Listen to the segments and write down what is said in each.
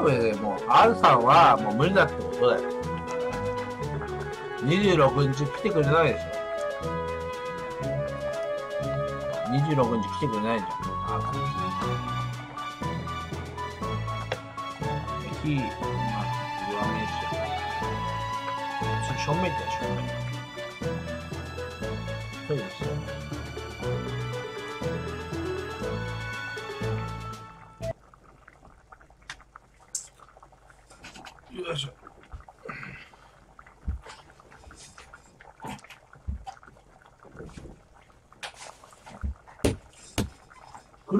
丈夫でもう R さんはもう無理だってことだよ。26日来てくれないでしょ。26日来てくれないじゃんあ日まあ言わねえし。正面だよ正面。そうです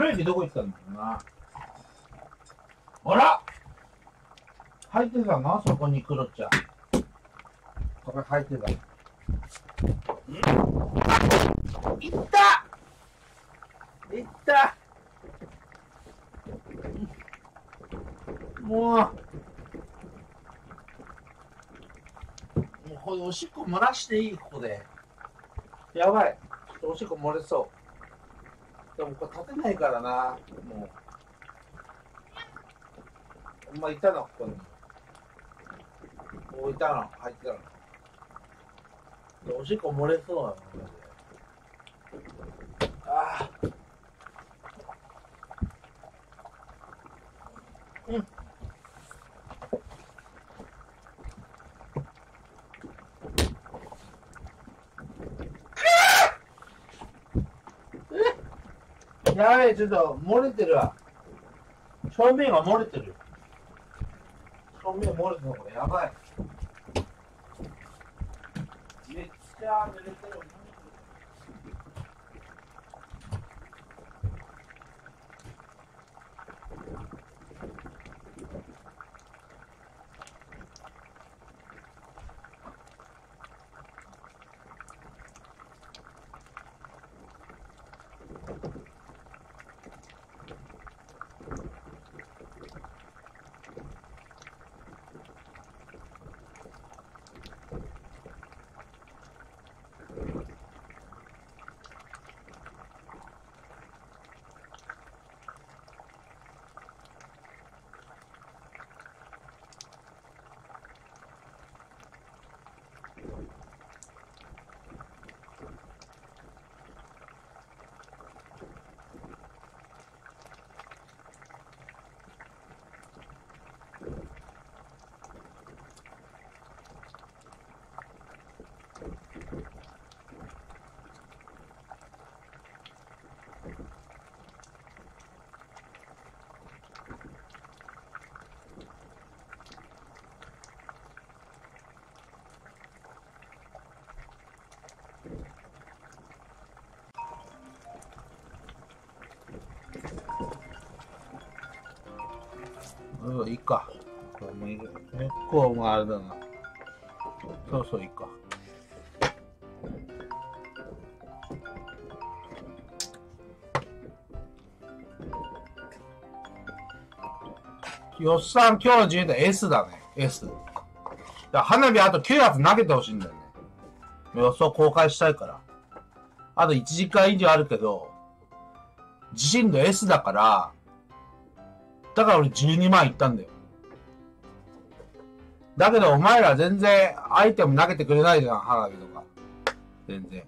黒い木どこ行ったんだろうな。あら入ってたな、そこに黒ちゃん。これ入ってた。んあいったいったもう。もうこれおしっこ漏らしていい？ここで。やばい。ちょっとおしっこ漏れそう。でもこれ立てないからな。もう。お前いたのここに。こういたの入ってたの。でおしっこ漏れそうなの。ああ。やべえ、ちょっと漏れてるわ。正面が漏れてる。正面漏れてるのこれやばい。めっちゃ濡れてる。いいか。これもいい結構もあれだな。そうそう、いいか。よっさん、今日の自衛隊 S だね。S。だ花火あと9発投げてほしいんだよね。予想公開したいから。あと1時間以上あるけど、地震度 S だから、だから俺12万いったんだよ。だけどお前ら全然アイテム投げてくれないじゃん、花火とか。全然。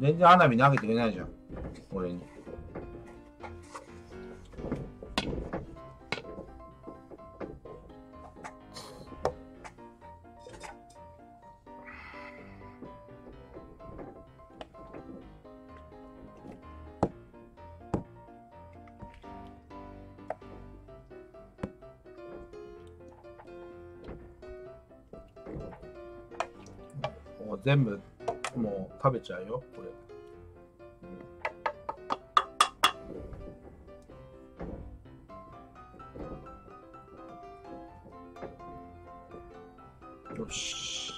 全然花火投げてくれないじゃん。俺に。もう全部、もう食べちゃうよ、これ。よし。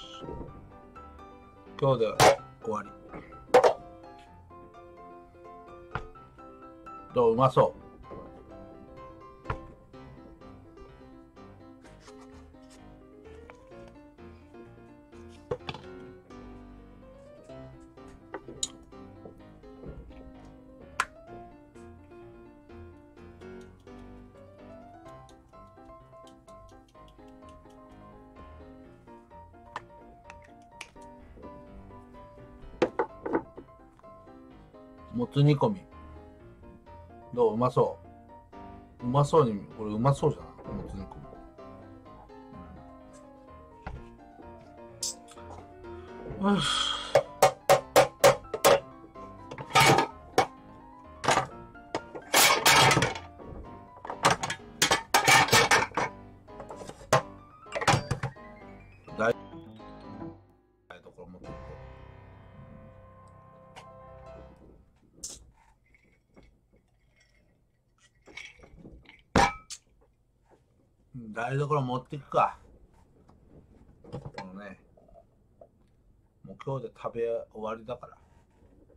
今日で終わり。どう？うまそう。もつ煮込み。どう？うまそう。うまそうに、これうまそうじゃんもつ煮込み。よし。台所持っていくか。このね、もう今日で食べ終わりだか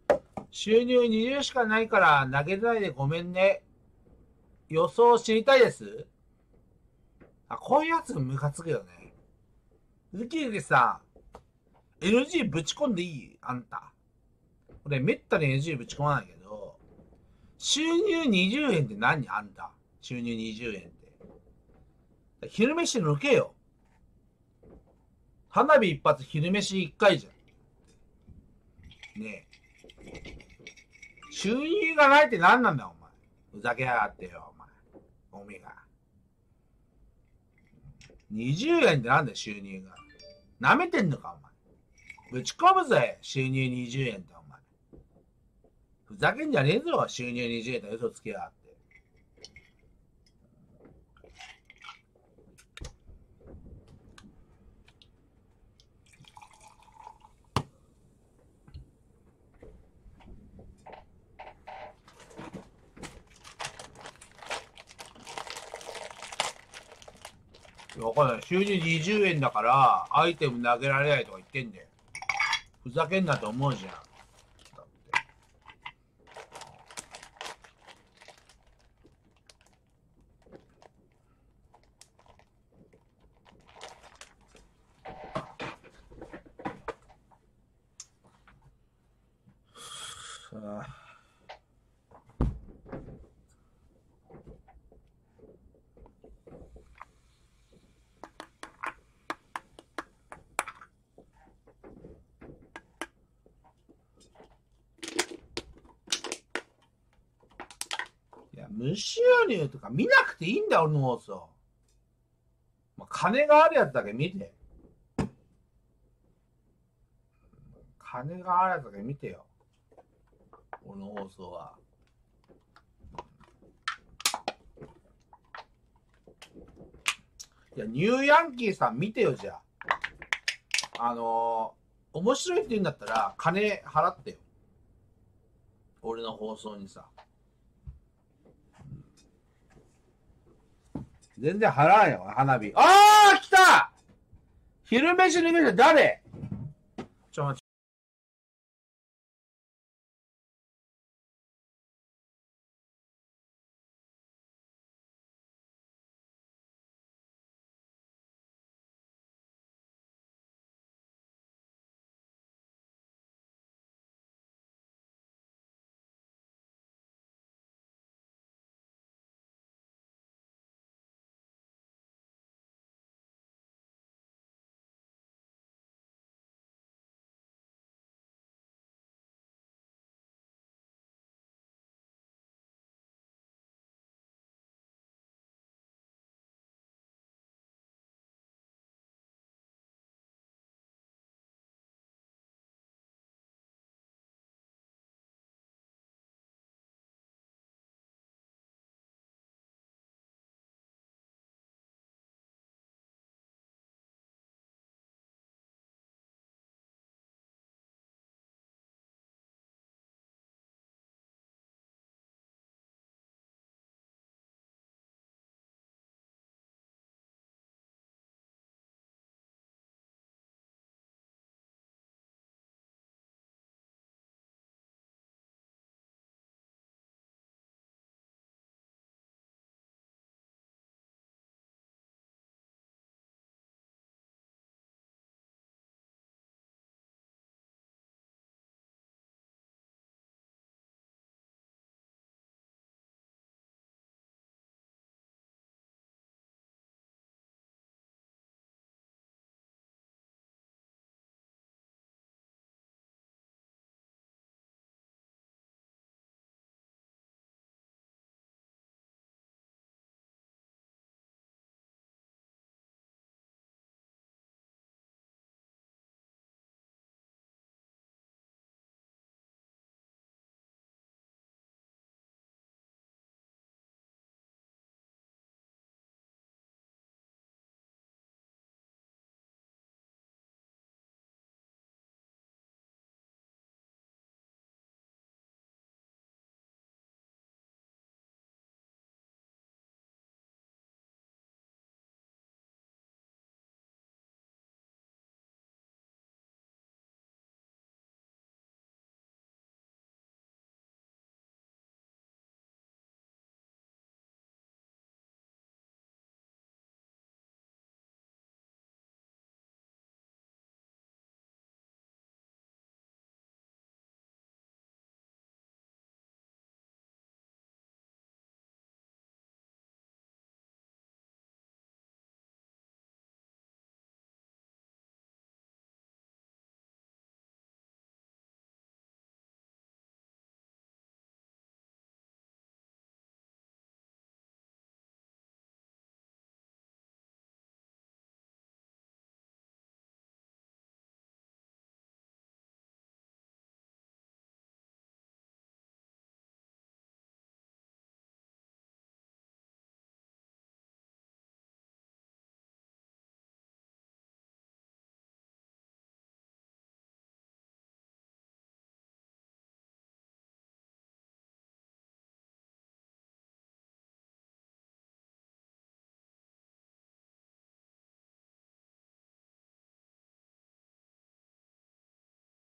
ら。収入20しかないから投げないでごめんね。予想知りたいですあ、こういうやつムカつくよね。ズキズキさん、NG ぶち込んでいい？あんた。俺めったに NG ぶち込まないけど、収入20円って何？あんた収入20円って。昼飯抜けよ。花火一発昼飯一回じゃん。ねえ。収入がないって何なんだ、お前。ふざけやがってよ、お前。ゴミが。20円ってなんだよ、収入が。舐めてんのか、お前。ぶち込むぜ、収入20円って、お前。ふざけんじゃねえぞ、収入20円って嘘つけやがって。わかんない。収入20円だから、アイテム投げられないとか言ってんだよ。ふざけんなと思うじゃん。だって。ああいや、無収入とか見なくていいんだよ、俺の放送。まあ、金があるやつだけ見て。金があるやつだけ見てよ。俺の放送は。いや、ニューヤンキーさん見てよ、じゃあ。あのー面白いって言うんだったら、金払ってよ。俺の放送にさ。全然払わんよ、花火。ああ来た昼飯に見せ誰ちょ、待って